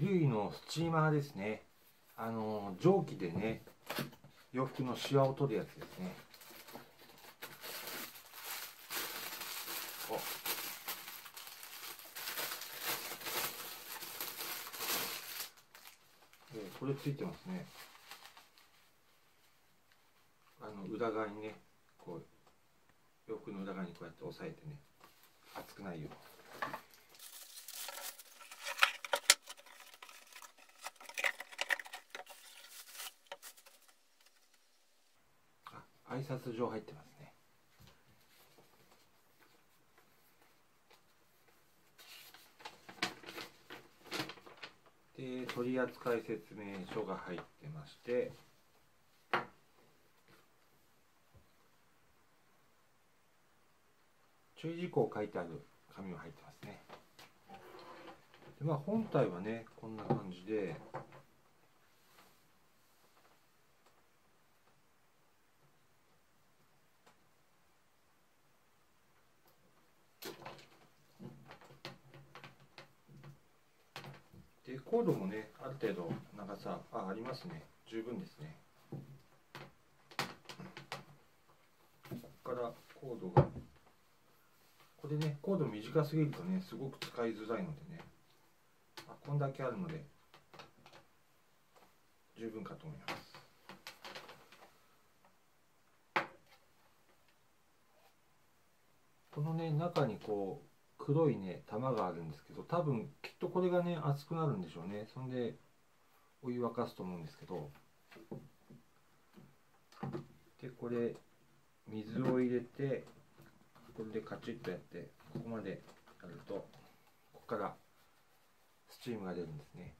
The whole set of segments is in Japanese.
衣類のスチーマーですね。あの蒸気でね洋服のシワを取るやつですね。これついてますね。あの裏側にねこう洋服の裏側にこうやって押さえてね熱くないように。挨拶状入ってますね。で取扱説明書が入ってまして注意事項書いてある紙が入ってますね。でまあ本体はねこんな感じででコードもねある程度長さあありますね。十分ですね。ここからコードが。これねコード短すぎるとねすごく使いづらいのでね。あこんだけあるので十分かと思います。このね中にこう黒いね玉があるんですけど多分きっとこれがね熱くなるんでしょうね。そんでお湯沸かすと思うんですけど。でこれ水を入れてこれでカチッとやってここまでやるとここからスチームが出るんですね。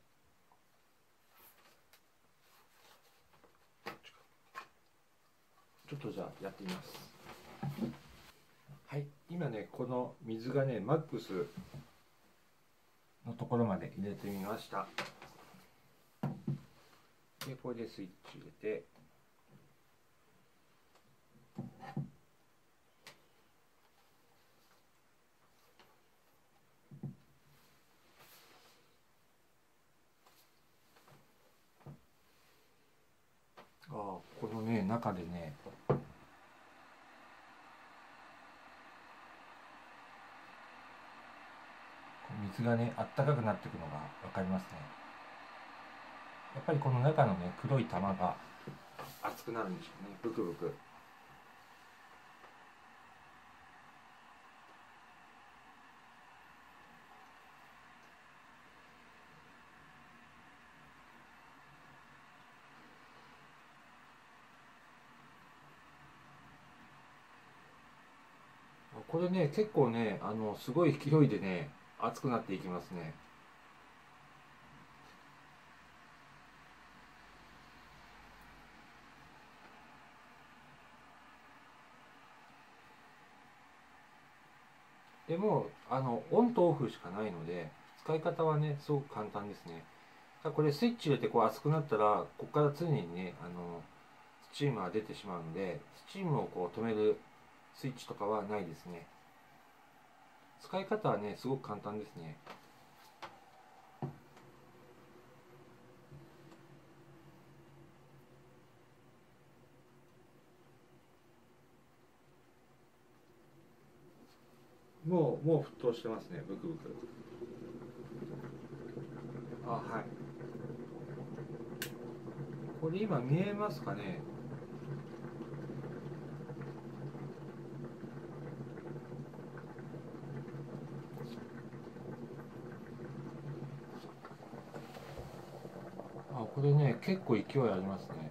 ちょっとじゃあやってみます。はい。今ねこの水がねマックスのところまで入れてみました。でこれでスイッチ入れて。ああこのね中でね水がねあったかくなっていくのが分かりますね。やっぱりこの中のね黒い玉が熱くなるんでしょうね。ブクブク。これね結構ねあのすごい勢いでね熱くなっていきますね。でもあのオンとオフしかないので使い方はねすごく簡単ですね。これスイッチ入れてこう熱くなったらここから常にねあのスチームが出てしまうんでスチームをこう止めるスイッチとかはないですね。使い方はねすごく簡単ですね。もうもう沸騰してますねブクブク。あはい。これ今見えますかね？あこれね結構勢いありますね。